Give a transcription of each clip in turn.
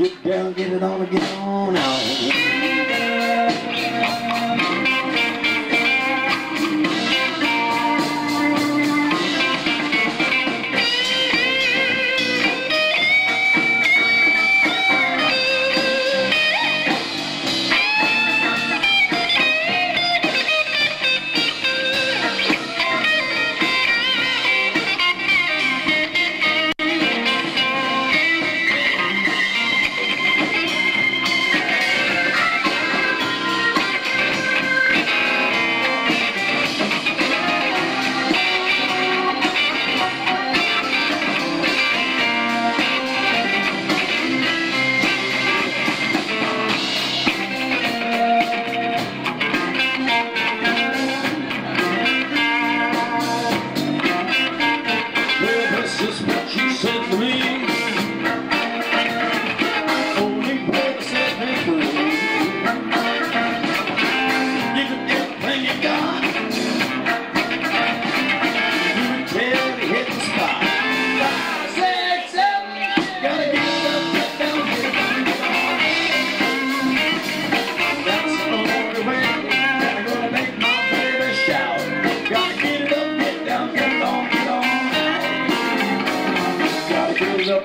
Get down, get it on, again. on.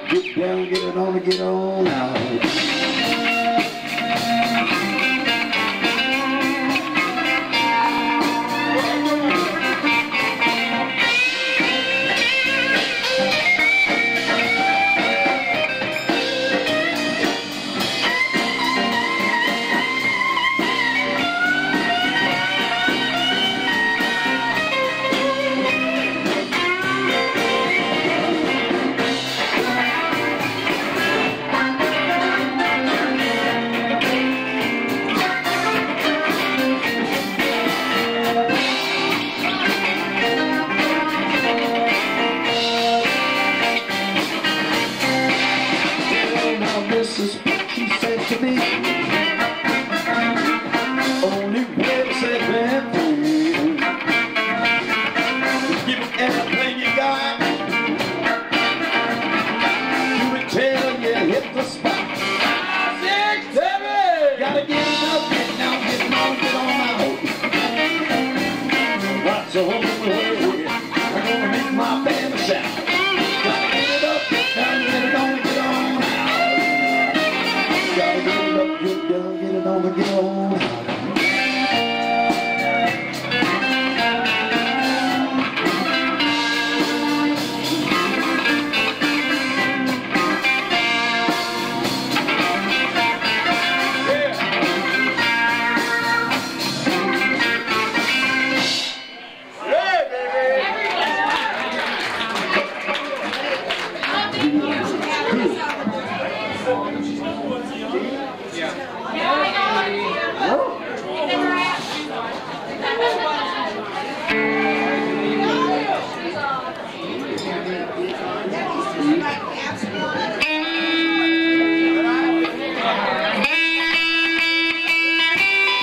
get down, get it on, get on now. away. I'm gonna make my family shout.